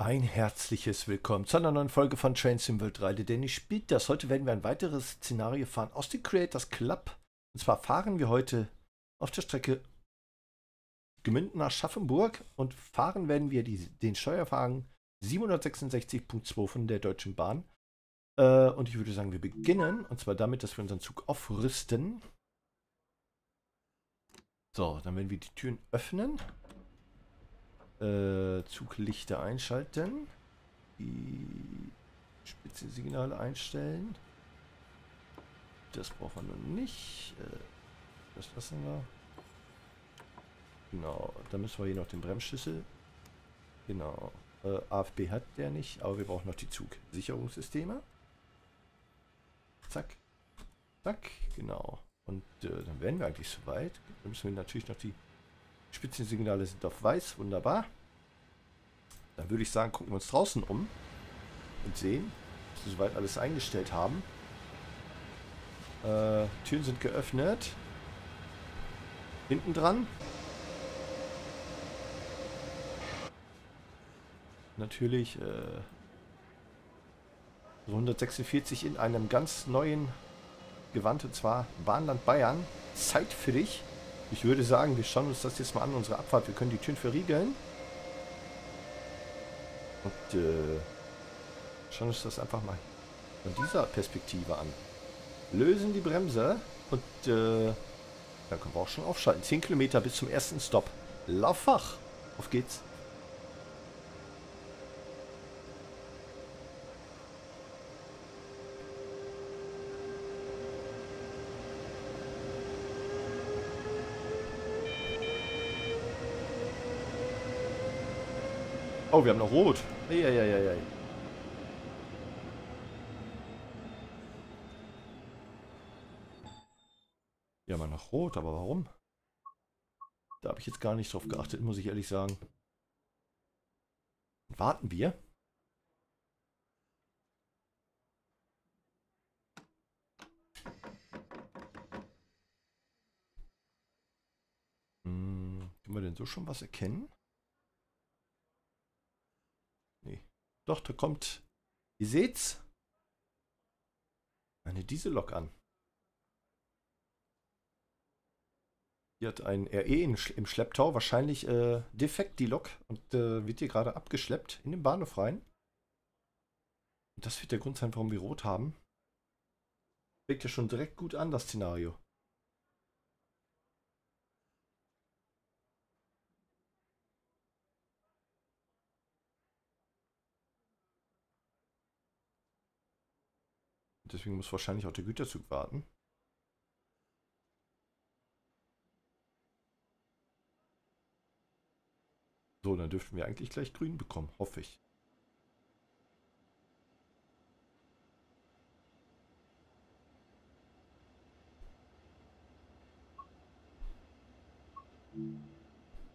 Ein herzliches Willkommen zu einer neuen Folge von Train Sim World 3. Denn ich spielt das. Heute werden wir ein weiteres Szenario fahren aus dem Creators Club. Und zwar fahren wir heute auf der Strecke Gemünden nach Schaffenburg und fahren werden wir die, den Steuerwagen 766.2 von der Deutschen Bahn. Äh, und ich würde sagen, wir beginnen. Und zwar damit, dass wir unseren Zug aufrüsten. So, dann werden wir die Türen öffnen. Äh, Zuglichter einschalten. Die Spitzensignale einstellen. Das brauchen wir noch nicht. Äh, das lassen wir. Genau, dann müssen wir hier noch den Bremsschlüssel. Genau. Äh, AFB hat der nicht, aber wir brauchen noch die Zugsicherungssysteme. Zack. Zack, genau. Und äh, dann wären wir eigentlich soweit. Dann müssen wir natürlich noch die Spitzensignale sind auf weiß, wunderbar. Dann würde ich sagen, gucken wir uns draußen um und sehen, dass wir soweit alles eingestellt haben. Äh, Türen sind geöffnet. Hinten dran. Natürlich äh, 146 in einem ganz neuen Gewand, und zwar Bahnland Bayern. Zeit für dich. Ich würde sagen, wir schauen uns das jetzt mal an, unsere Abfahrt. Wir können die Türen verriegeln. Und äh, schauen uns das einfach mal von dieser Perspektive an. Lösen die Bremse und äh, dann können wir auch schon aufschalten. 10 Kilometer bis zum ersten Stop. Lauffach. Auf geht's. Oh, wir haben noch Rot. Eieieiei. Wir haben noch Rot, aber warum? Da habe ich jetzt gar nicht drauf geachtet, muss ich ehrlich sagen. Warten wir. Hm, können wir denn so schon was erkennen? Doch, da kommt, ihr seht's, eine Diesellok an. Die hat ein RE im Schlepptau, wahrscheinlich äh, defekt die Lok und äh, wird hier gerade abgeschleppt in den Bahnhof rein. Und das wird der Grund sein, warum wir rot haben. Fängt ja schon direkt gut an, das Szenario. Deswegen muss wahrscheinlich auch der Güterzug warten. So, dann dürften wir eigentlich gleich grün bekommen, hoffe ich.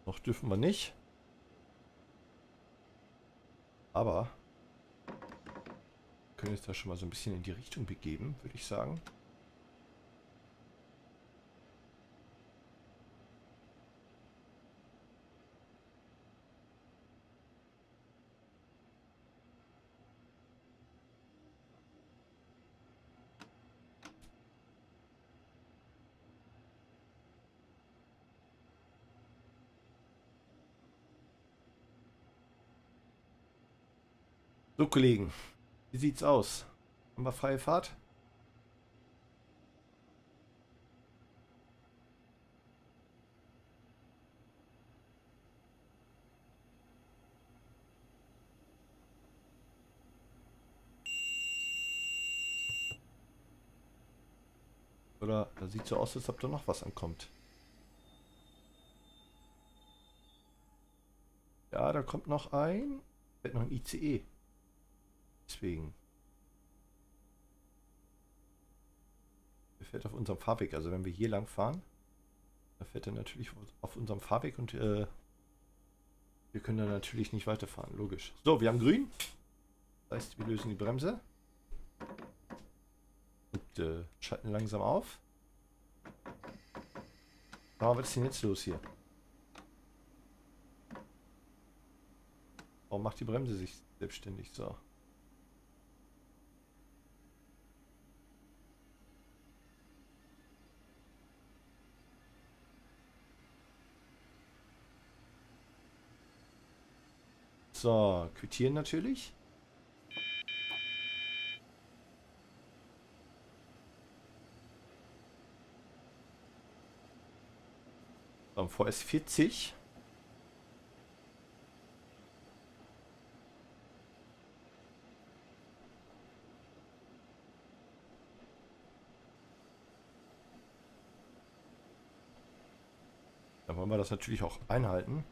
Noch dürfen wir nicht. Aber können uns da schon mal so ein bisschen in die Richtung begeben, würde ich sagen. So, Kollegen, wie sieht's aus? Haben wir freie Fahrt? Oder da sieht so aus, als ob da noch was ankommt. Ja, da kommt noch ein. Noch ein ICE. Deswegen. Er fährt auf unserem Fahrweg. Also wenn wir hier lang fahren, dann fährt er natürlich auf unserem Fahrweg und äh, wir können dann natürlich nicht weiterfahren. Logisch. So, wir haben grün. Das heißt, wir lösen die Bremse. Und äh, schalten langsam auf. Aber was ist denn jetzt los hier? Warum macht die Bremse sich selbstständig so? So, quittieren natürlich. Am VS 40. Dann wollen wir das natürlich auch einhalten.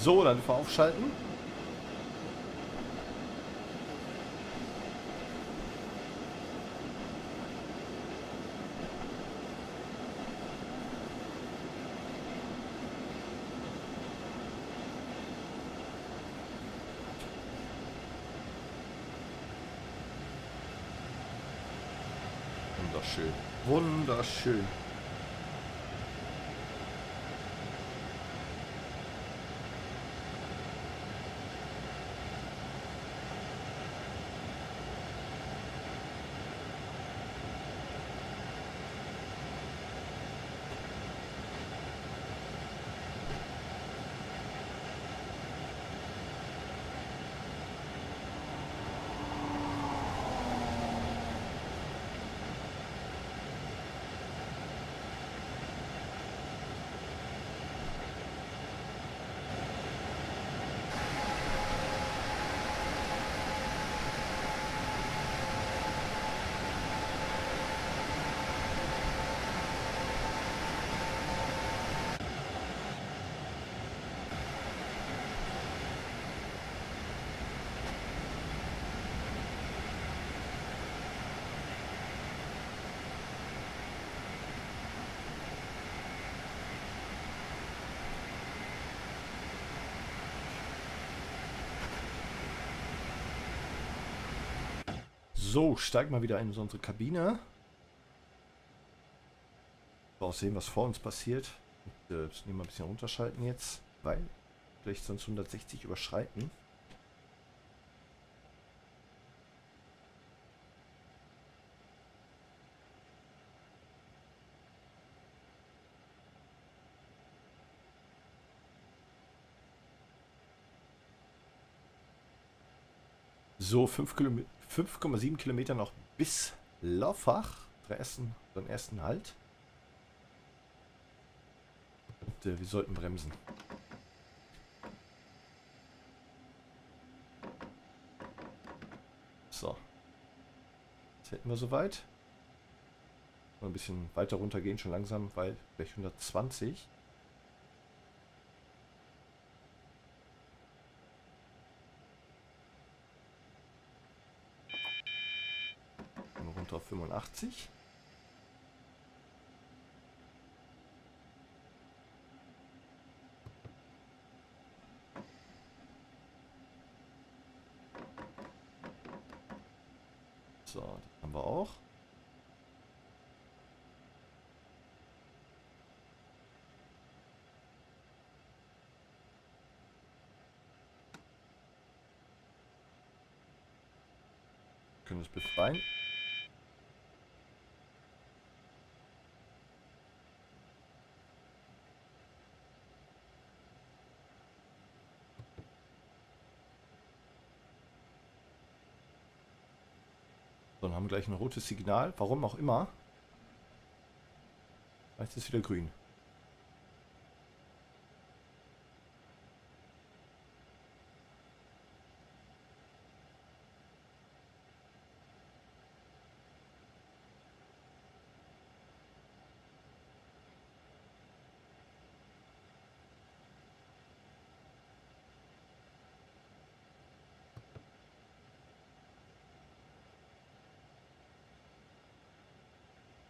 So, dann einfach aufschalten. Wunderschön. Wunderschön. So, steigen wir wieder in unsere Kabine. Auch sehen, was vor uns passiert. Und, äh, das nehmen wir ein bisschen runterschalten jetzt, weil vielleicht sonst 160 überschreiten. So, 5,7 Kilometer noch bis Laufach. Ersten, den ersten Halt. Und äh, wir sollten bremsen. So. Jetzt hätten wir soweit. Mal ein bisschen weiter runter gehen, schon langsam, weil gleich 120. auf 85. So, das haben wir auch. können es befreien. So, dann haben wir gleich ein rotes Signal. Warum auch immer. Jetzt ist wieder grün.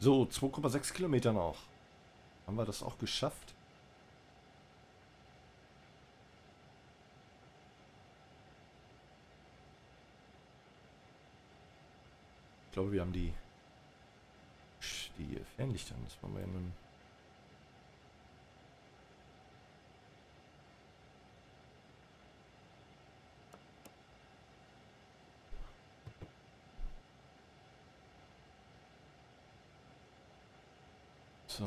So, 2,6 Kilometer noch. Haben wir das auch geschafft? Ich glaube, wir haben die, die Fernlichter. Das wollen wir ja nun So.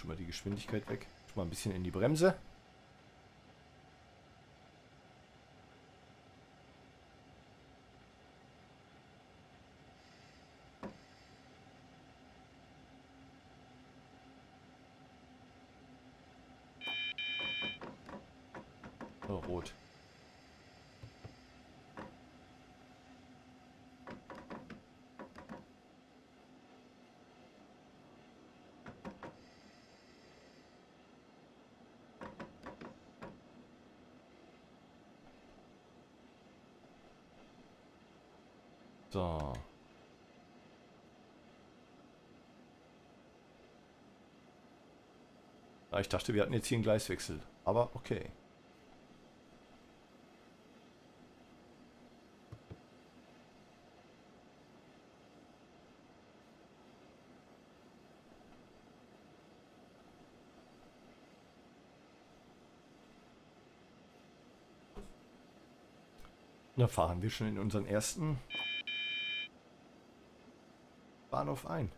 Schon mal die Geschwindigkeit weg. Schon mal ein bisschen in die Bremse. Oh, rot. So. Ich dachte, wir hatten jetzt hier einen Gleiswechsel. Aber okay. Da fahren wir schon in unseren ersten Bahnhof ein.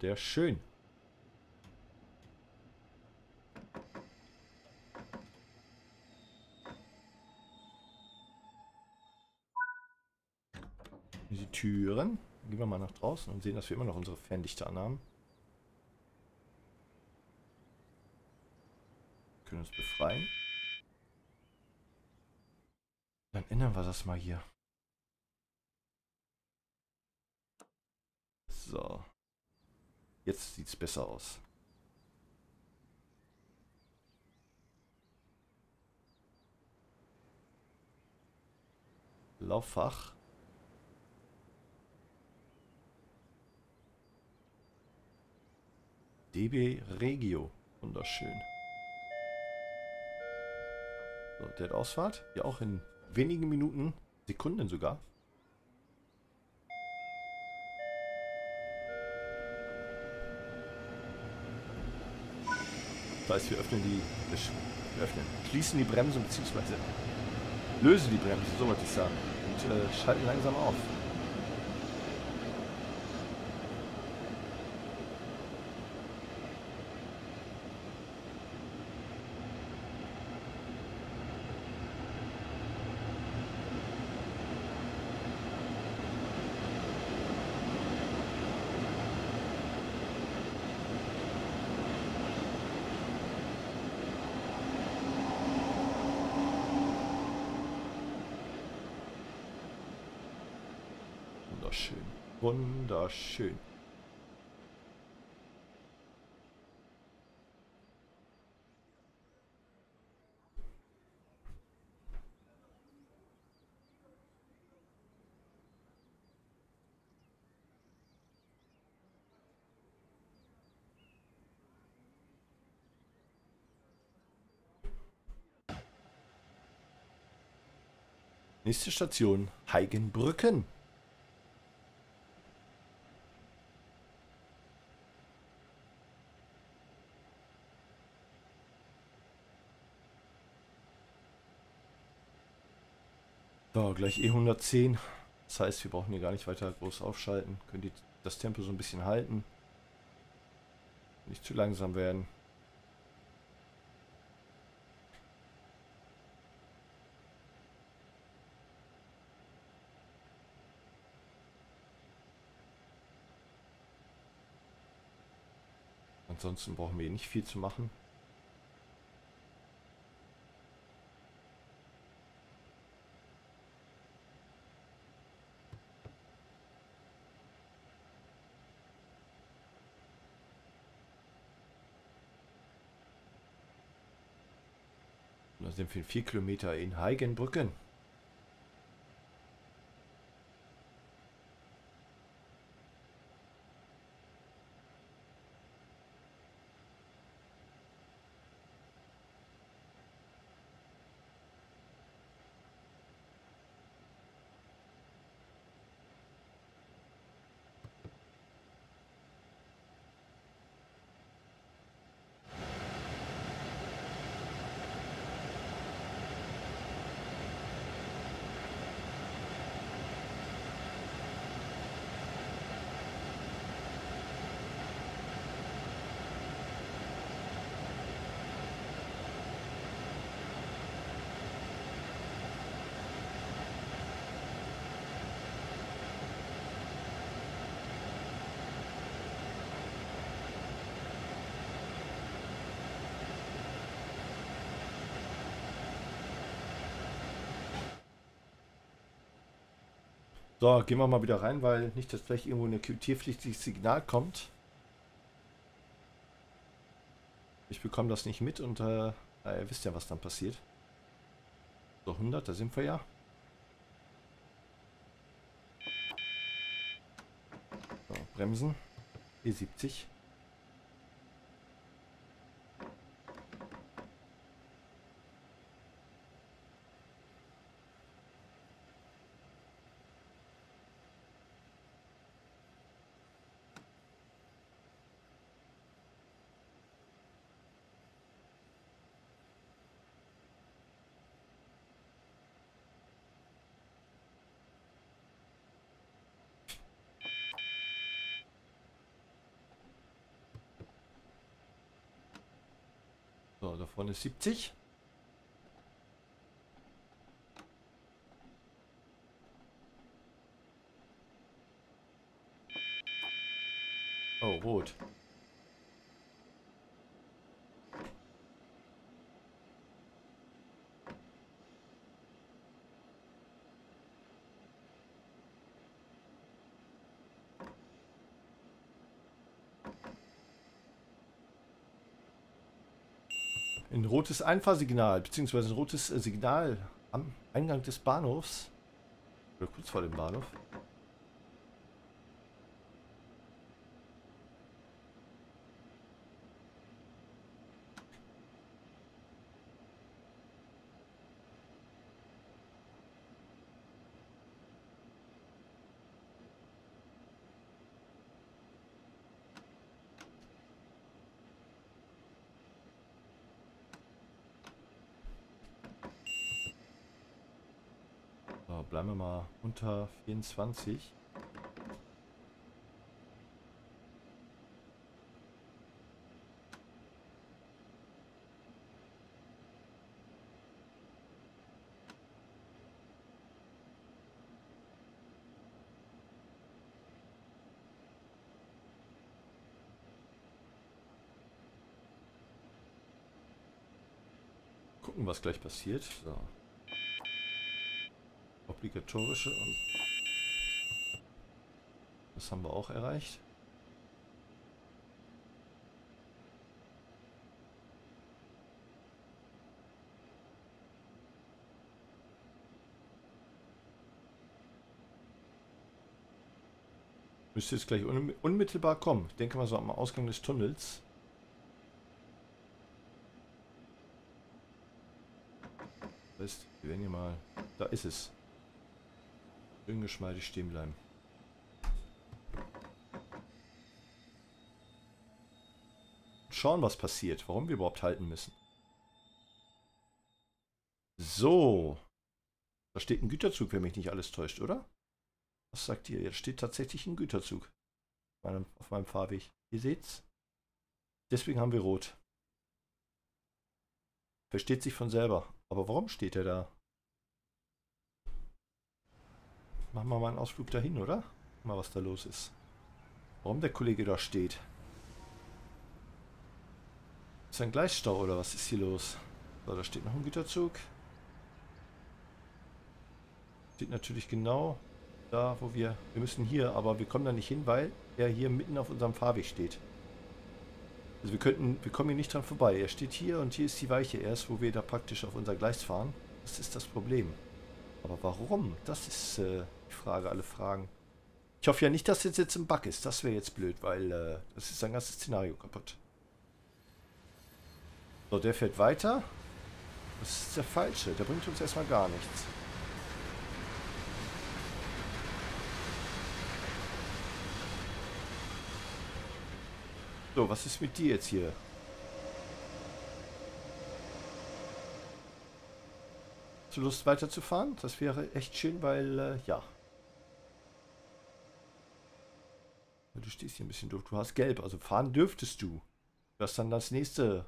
Der schön. Die Türen. Gehen wir mal nach draußen und sehen, dass wir immer noch unsere Fernlichter anhaben. Können uns befreien. Dann ändern wir das mal hier. So. Jetzt sieht es besser aus. Lauffach. DB Regio. Wunderschön. So, der Ausfahrt. Ja, auch in wenigen Minuten, Sekunden sogar. Das heißt, wir öffnen die, wir öffnen, schließen die Bremse bzw. lösen die Bremse, so wollte ich sagen, und äh, schalten langsam auf. Wunderschön. Wunderschön. Nächste Station, Heigenbrücken. Gleich E110. Das heißt, wir brauchen hier gar nicht weiter groß aufschalten. Können die, das Tempo so ein bisschen halten. Nicht zu langsam werden. ansonsten brauchen wir hier nicht viel zu machen. Sind wir vier Kilometer in Heigenbrücken. So, gehen wir mal wieder rein, weil nicht, dass vielleicht irgendwo ein tierpflichtiges Signal kommt. Ich bekomme das nicht mit und äh, ihr wisst ja, was dann passiert. So, 100, da sind wir ja. So, bremsen. E70. So, da vorne ist 70. Oh, rot. Rotes Einfahrsignal, beziehungsweise ein rotes äh, Signal am Eingang des Bahnhofs. Oder kurz vor dem Bahnhof. bleiben wir mal unter 24. Gucken, was gleich passiert. So obligatorische und das haben wir auch erreicht. Müsste jetzt gleich unmittelbar kommen. Ich denke mal so am Ausgang des Tunnels. Heißt, wir werden hier mal... Da ist es. Schön geschmeidig stehen bleiben. Schauen, was passiert. Warum wir überhaupt halten müssen. So. Da steht ein Güterzug, wenn mich nicht alles täuscht, oder? Was sagt ihr? Jetzt steht tatsächlich ein Güterzug. Auf meinem, auf meinem Fahrweg. Ihr seht's? Deswegen haben wir rot. Versteht sich von selber. Aber warum steht er da? Machen wir mal einen Ausflug dahin, oder? Mal, was da los ist. Warum der Kollege da steht. Ist ein Gleisstau oder was ist hier los? So, da steht noch ein Güterzug. Steht natürlich genau da, wo wir... Wir müssen hier, aber wir kommen da nicht hin, weil er hier mitten auf unserem Fahrweg steht. Also wir könnten, wir kommen hier nicht dran vorbei. Er steht hier und hier ist die Weiche erst, wo wir da praktisch auf unser Gleis fahren. Das ist das Problem. Aber warum? Das ist äh, die Frage, alle Fragen. Ich hoffe ja nicht, dass das jetzt ein Bug ist. Das wäre jetzt blöd, weil äh, das ist ein ganzes Szenario kaputt. So, der fährt weiter. Das ist der falsche. Der bringt uns erstmal gar nichts. So, was ist mit dir jetzt hier? Hast du Lust weiterzufahren? Das wäre echt schön, weil, äh, ja. Du stehst hier ein bisschen doof. Du hast gelb, also fahren dürftest du. Du hast dann das nächste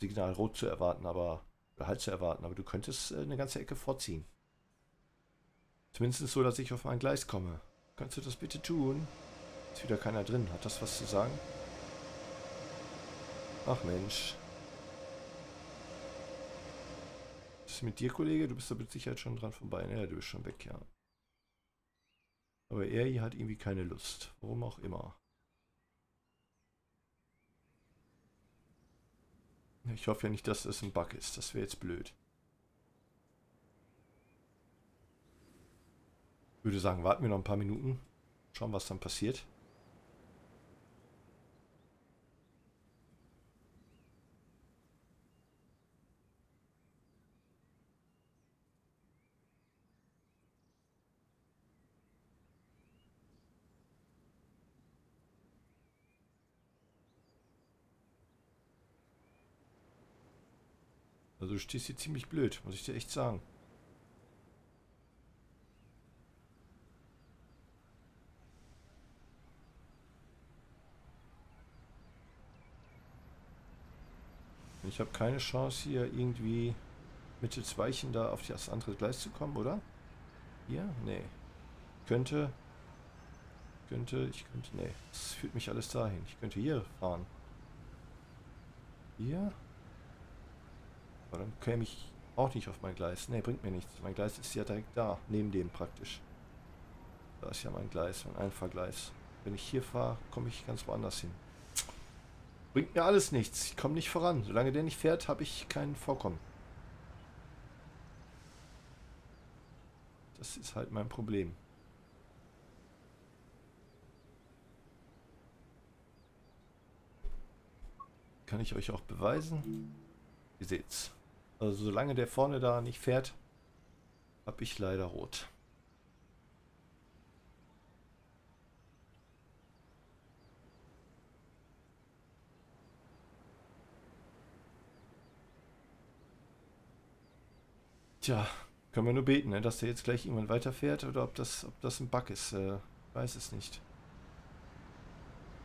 Signal rot zu erwarten, aber halt zu erwarten, aber du könntest äh, eine ganze Ecke vorziehen. Zumindest so, dass ich auf mein Gleis komme. Kannst du das bitte tun? Ist wieder keiner drin. Hat das was zu sagen? Ach Mensch. Was ist mit dir, Kollege? Du bist da mit Sicherheit schon dran vorbei. Ne, du bist schon weg, ja. Aber er hier hat irgendwie keine Lust. Warum auch immer. Ich hoffe ja nicht, dass das ein Bug ist. Das wäre jetzt blöd. Ich würde sagen, warten wir noch ein paar Minuten. Schauen, was dann passiert. Also du stehst hier ziemlich blöd, muss ich dir echt sagen. Ich habe keine Chance hier irgendwie mittels Weichen da auf das andere Gleis zu kommen, oder? Hier? Nee. Könnte. Könnte, ich könnte, nee. Das führt mich alles dahin. Ich könnte hier fahren. Hier? Aber dann käme ich auch nicht auf mein Gleis. Ne, bringt mir nichts. Mein Gleis ist ja direkt da, neben dem praktisch. Da ist ja mein Gleis, mein Einfahrgleis. Wenn ich hier fahre, komme ich ganz woanders hin. Bringt mir alles nichts. Ich komme nicht voran. Solange der nicht fährt, habe ich kein Vorkommen. Das ist halt mein Problem. Kann ich euch auch beweisen. Ihr seht's. Also solange der vorne da nicht fährt, habe ich leider rot. Tja, können wir nur beten, ne, dass der jetzt gleich irgendwann weiterfährt oder ob das, ob das ein Bug ist. Äh, weiß es nicht.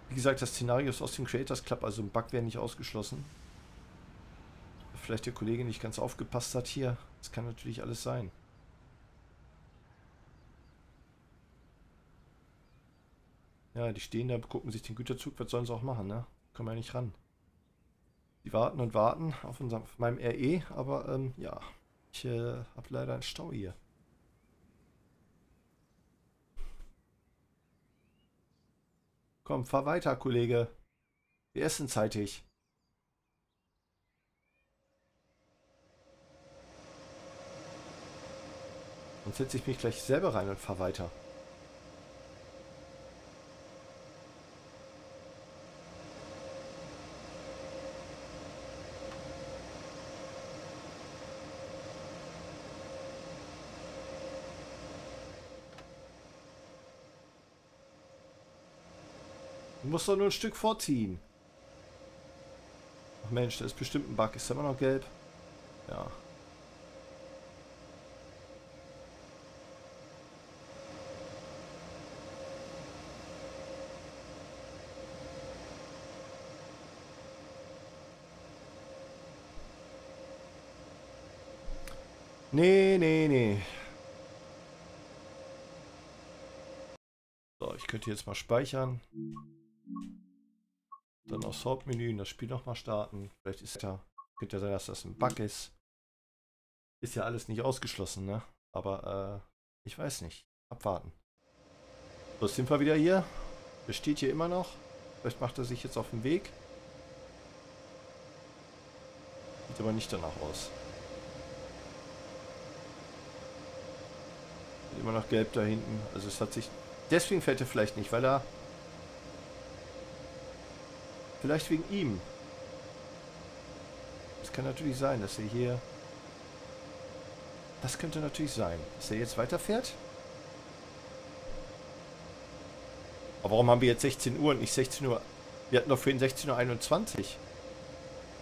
Wie gesagt, das Szenario ist aus dem Creators Club, also ein Bug wäre nicht ausgeschlossen vielleicht der Kollege nicht ganz aufgepasst hat hier. Das kann natürlich alles sein. Ja, die stehen da, gucken sich den Güterzug, was sollen sie auch machen, ne? Kommen ja nicht ran. Die warten und warten auf, unserem, auf meinem RE, aber ähm, ja, ich äh, habe leider einen Stau hier. Komm, fahr weiter, Kollege. Wir essen zeitig. Sonst setze ich mich gleich selber rein und fahre weiter. Du musst doch nur ein Stück vorziehen. Ach Mensch, da ist bestimmt ein Bug. Ist da immer noch gelb? Ja. Nee, nee, nee. So, ich könnte jetzt mal speichern. Dann aufs Hauptmenü und das Spiel nochmal starten. Vielleicht ist ja, könnte ja sein, dass das ein Bug ist. Ist ja alles nicht ausgeschlossen, ne? Aber äh, ich weiß nicht. Abwarten. So, sind wir wieder hier. Der steht hier immer noch. Vielleicht macht er sich jetzt auf den Weg. Sieht aber nicht danach aus. Immer noch gelb da hinten. Also es hat sich... Deswegen fährt er vielleicht nicht, weil er... Vielleicht wegen ihm. Das kann natürlich sein, dass er hier... Das könnte natürlich sein, dass er jetzt weiterfährt. Aber warum haben wir jetzt 16 Uhr und nicht 16 Uhr? Wir hatten doch vorhin 16.21 Uhr.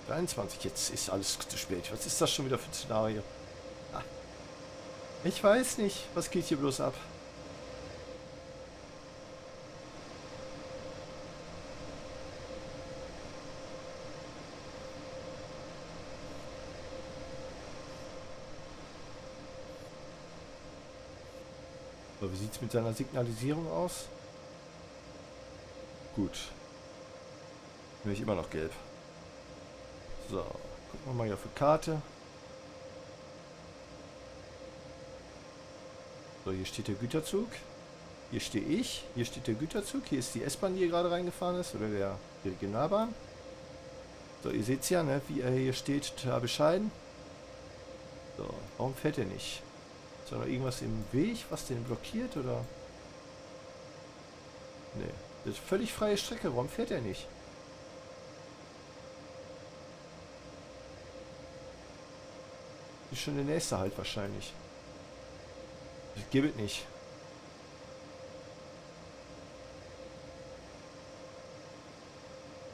23, jetzt ist alles zu spät. Was ist das schon wieder für ein Szenario? Ich weiß nicht, was geht hier bloß ab? So, wie sieht es mit seiner Signalisierung aus? Gut. Nämlich immer noch gelb. So, gucken wir mal hier auf die Karte. So, hier steht der Güterzug. Hier stehe ich. Hier steht der Güterzug. Hier ist die S-Bahn, die hier gerade reingefahren ist. Oder der, Regionalbahn. So, ihr seht ja, ne, wie er hier steht, total bescheiden. So, warum fährt er nicht? Ist da noch irgendwas im Weg, was den blockiert, oder? Nee. Das ist völlig freie Strecke. Warum fährt er nicht? Ist schon der nächste halt wahrscheinlich. Das gibt es nicht.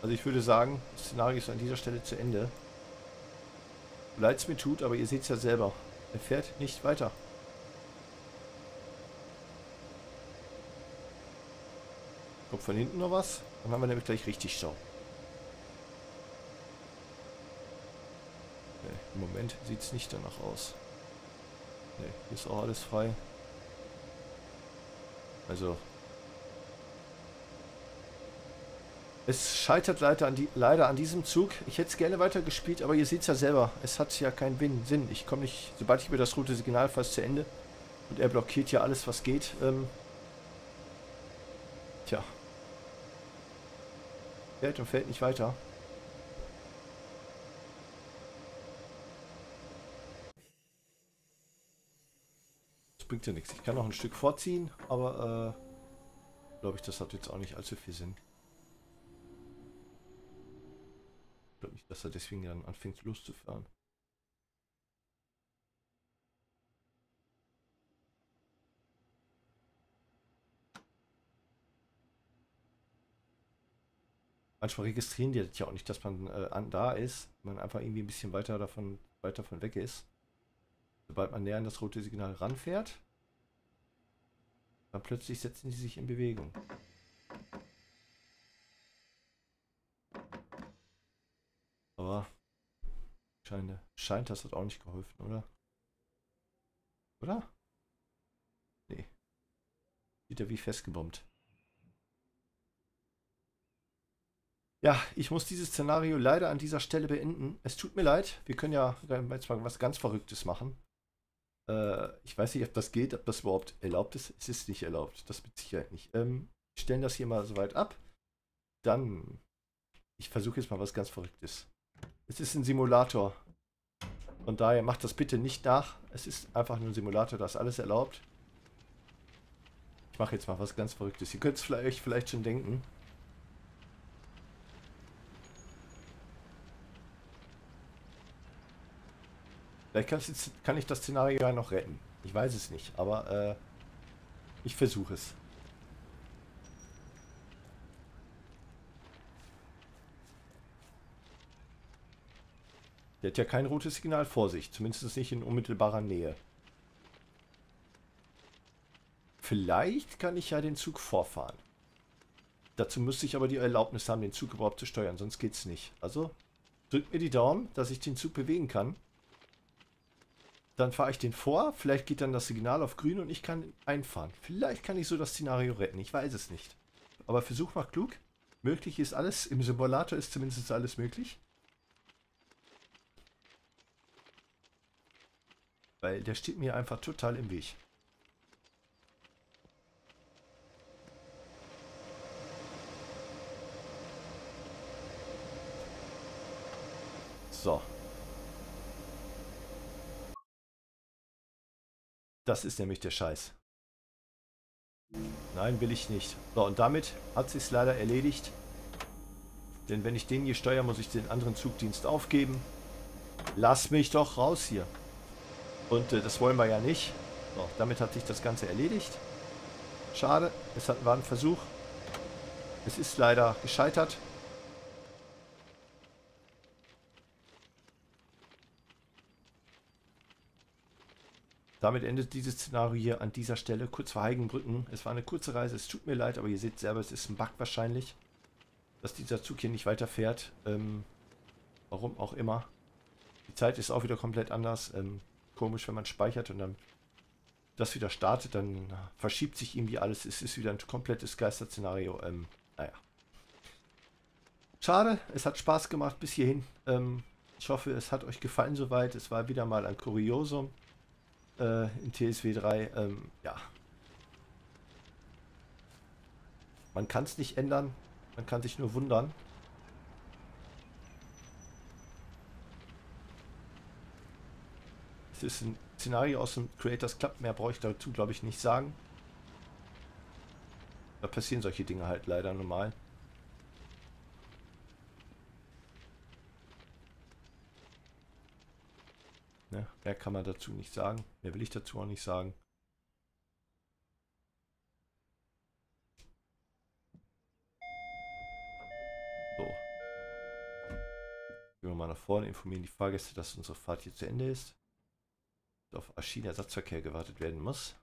Also ich würde sagen, das Szenario ist an dieser Stelle zu Ende. Leid es mir tut, aber ihr seht es ja selber. Er fährt nicht weiter. Kommt von hinten noch was? Dann haben wir nämlich gleich richtig Stau. Nee, Im Moment sieht es nicht danach aus. Ne, hier ist auch alles frei. Also. Es scheitert leider an, die, leider an diesem Zug. Ich hätte es gerne weitergespielt, aber ihr seht es ja selber. Es hat ja keinen Sinn. Ich komme nicht, sobald ich über das rote Signal fast zu Ende. Und er blockiert ja alles, was geht. Ähm, tja, Fährt und fällt nicht weiter. Bringt ja nichts. Ich kann noch ein Stück vorziehen, aber äh, glaube ich, das hat jetzt auch nicht allzu viel Sinn. Ich glaube nicht, dass er deswegen dann anfängt loszufahren. Manchmal registrieren die das ja auch nicht, dass man äh, an, da ist, man einfach irgendwie ein bisschen weiter davon, weiter von weg ist. Sobald man näher an das rote Signal ranfährt, dann plötzlich setzen die sich in Bewegung. Aber scheint, scheint das hat auch nicht geholfen, oder? Oder? Nee. Sieht er wie festgebombt. Ja, ich muss dieses Szenario leider an dieser Stelle beenden. Es tut mir leid, wir können ja jetzt mal was ganz Verrücktes machen. Äh, ich weiß nicht, ob das geht, ob das überhaupt erlaubt ist. Es ist nicht erlaubt, das mit Sicherheit nicht. Ähm, stellen das hier mal soweit ab. Dann, ich versuche jetzt mal was ganz Verrücktes. Es ist ein Simulator. Von daher macht das bitte nicht nach. Es ist einfach nur ein Simulator, da ist alles erlaubt. Ich mache jetzt mal was ganz Verrücktes. Ihr könnt es vielleicht, vielleicht schon denken. Vielleicht kann ich das Szenario ja noch retten. Ich weiß es nicht, aber äh, ich versuche es. Der hat ja kein rotes Signal vor sich, zumindest nicht in unmittelbarer Nähe. Vielleicht kann ich ja den Zug vorfahren. Dazu müsste ich aber die Erlaubnis haben, den Zug überhaupt zu steuern, sonst geht es nicht. Also drückt mir die Daumen, dass ich den Zug bewegen kann. Dann fahre ich den vor. Vielleicht geht dann das Signal auf grün und ich kann einfahren. Vielleicht kann ich so das Szenario retten. Ich weiß es nicht. Aber Versuch macht klug. möglich ist alles. Im Simulator ist zumindest alles möglich. Weil der steht mir einfach total im Weg. So. Das ist nämlich der Scheiß. Nein, will ich nicht. So, und damit hat sich leider erledigt. Denn wenn ich den hier steuere, muss ich den anderen Zugdienst aufgeben. Lass mich doch raus hier. Und äh, das wollen wir ja nicht. So, damit hat sich das Ganze erledigt. Schade, es war ein Versuch. Es ist leider gescheitert. Damit endet dieses Szenario hier an dieser Stelle, kurz vor Heigenbrücken. Es war eine kurze Reise, es tut mir leid, aber ihr seht selber, es ist ein Bug wahrscheinlich, dass dieser Zug hier nicht weiterfährt. Ähm, warum auch immer. Die Zeit ist auch wieder komplett anders. Ähm, komisch, wenn man speichert und dann das wieder startet, dann verschiebt sich irgendwie alles. Es ist wieder ein komplettes Geisterszenario. Ähm, naja. Schade, es hat Spaß gemacht bis hierhin. Ähm, ich hoffe, es hat euch gefallen soweit. Es war wieder mal ein Kuriosum äh, in TSW 3. Ähm, ja. Man kann es nicht ändern. Man kann sich nur wundern. Es ist ein Szenario aus dem Creators Club. Mehr brauche ich dazu, glaube ich, nicht sagen. Da passieren solche Dinge halt leider normal. Ne? Mehr kann man dazu nicht sagen. Mehr will ich dazu auch nicht sagen. So. Gehen wir mal nach vorne, informieren die Fahrgäste, dass unsere Fahrt hier zu Ende ist. Auf Schienenersatzverkehr gewartet werden muss.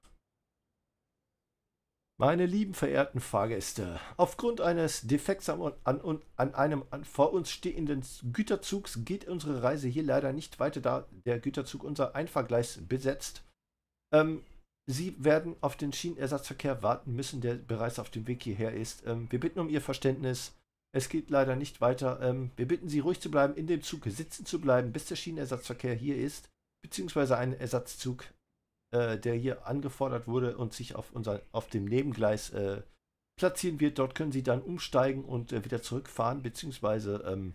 Meine lieben verehrten Fahrgäste, aufgrund eines Defekts an, an, an einem an vor uns stehenden Güterzugs geht unsere Reise hier leider nicht weiter, da der Güterzug unser Einfahrgleis besetzt. Ähm, Sie werden auf den Schienenersatzverkehr warten müssen, der bereits auf dem Weg hierher ist. Ähm, wir bitten um Ihr Verständnis. Es geht leider nicht weiter. Ähm, wir bitten Sie ruhig zu bleiben, in dem Zug sitzen zu bleiben, bis der Schienenersatzverkehr hier ist, beziehungsweise ein Ersatzzug äh, der hier angefordert wurde und sich auf, unser, auf dem Nebengleis äh, platzieren wird. Dort können Sie dann umsteigen und äh, wieder zurückfahren, beziehungsweise ähm,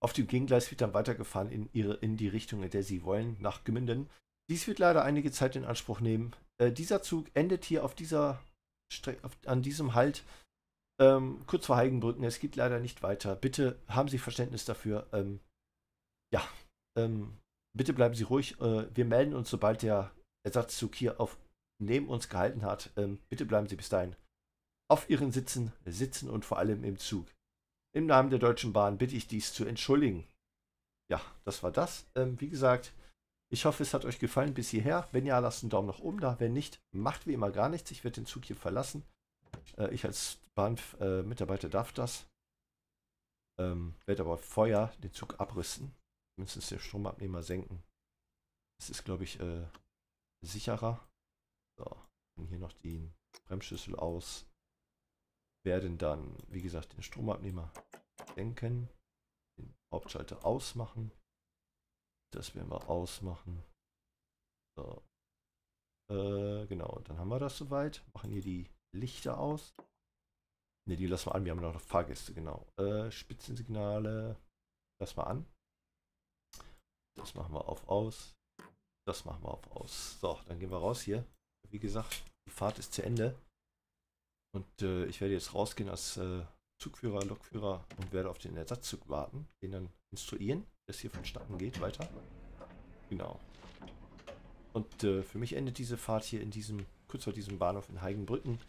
auf dem Gegengleis wird dann weitergefahren in, ihre, in die Richtung, in der Sie wollen, nach Gemünden. Dies wird leider einige Zeit in Anspruch nehmen. Äh, dieser Zug endet hier auf dieser Strecke, an diesem Halt ähm, kurz vor Heigenbrücken. Es geht leider nicht weiter. Bitte haben Sie Verständnis dafür. Ähm, ja, ähm, Bitte bleiben Sie ruhig. Äh, wir melden uns, sobald der Ersatzzug hier auf neben uns gehalten hat. Ähm, bitte bleiben Sie bis dahin auf Ihren Sitzen sitzen und vor allem im Zug. Im Namen der Deutschen Bahn bitte ich dies zu entschuldigen. Ja, das war das. Ähm, wie gesagt, ich hoffe, es hat euch gefallen bis hierher. Wenn ja, lasst einen Daumen nach oben da. Wenn nicht, macht wie immer gar nichts. Ich werde den Zug hier verlassen. Äh, ich als Bahnmitarbeiter äh, darf das. Ähm, werde aber vorher den Zug abrüsten mindestens den Stromabnehmer senken. Das ist, glaube ich, äh, sicherer. So, und hier noch den Bremsschlüssel aus. Werden dann, wie gesagt, den Stromabnehmer senken. Den Hauptschalter ausmachen. Das werden wir ausmachen. So. Äh, genau, dann haben wir das soweit. Machen hier die Lichter aus. Ne, die lassen wir an. Wir haben noch Fahrgäste, genau. Äh, Spitzensignale lassen wir an. Das machen wir auf aus. Das machen wir auf aus. So, dann gehen wir raus hier. Wie gesagt, die Fahrt ist zu Ende. Und äh, ich werde jetzt rausgehen als äh, Zugführer, Lokführer und werde auf den Ersatzzug warten. Den dann instruieren, dass hier vonstatten geht weiter. Genau. Und äh, für mich endet diese Fahrt hier in diesem, kurz vor diesem Bahnhof in Heigenbrücken.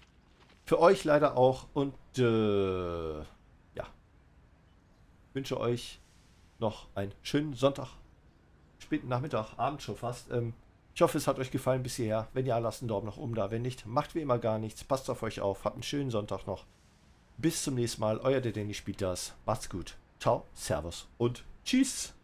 Für euch leider auch. Und äh, ja. Ich wünsche euch noch einen schönen Sonntag späten Nachmittag, Abend schon fast. Ähm, ich hoffe, es hat euch gefallen bis hierher. Wenn ja, lasst einen Daumen nach oben da. Wenn nicht, macht wie immer gar nichts. Passt auf euch auf. Habt einen schönen Sonntag noch. Bis zum nächsten Mal. Euer der Danny spielt das. Macht's gut. Ciao, Servus und Tschüss.